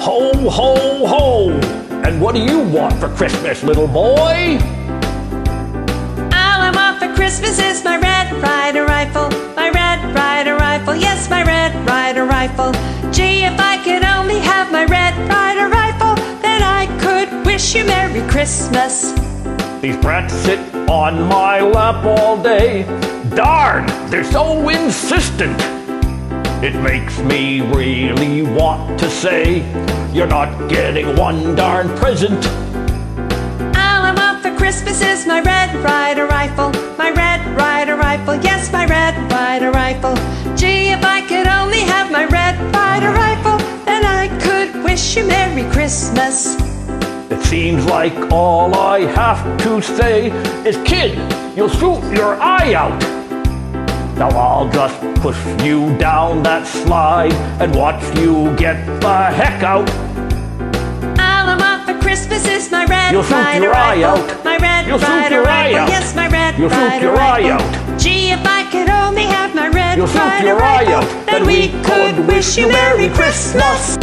Ho, ho, ho! And what do you want for Christmas, little boy? All I want for Christmas is my Red Ryder rifle. My Red Ryder rifle, yes, my Red Ryder rifle. Gee, if I could only have my Red Ryder rifle, then I could wish you Merry Christmas. These brats sit on my lap all day. Darn, they're so insistent. It makes me really want to say, You're not getting one darn present. All I want for Christmas is my Red Ryder rifle. My Red Ryder rifle, yes, my Red Ryder rifle. Gee, if I could only have my Red Ryder rifle, then I could wish you Merry Christmas. It seems like all I have to say is, Kid, you'll shoot your eye out. Now I'll just push you down that slide and watch you get the heck out. All I want for Christmas is my Red You'll shoot your eye rifle. out. My Red You'll shoot your eye rifle, out. yes, my Red You'll shoot your eye rifle. out. Gee, if I could only have my Red You'll shoot your eye rifle, out. then we could wish you Merry Christmas.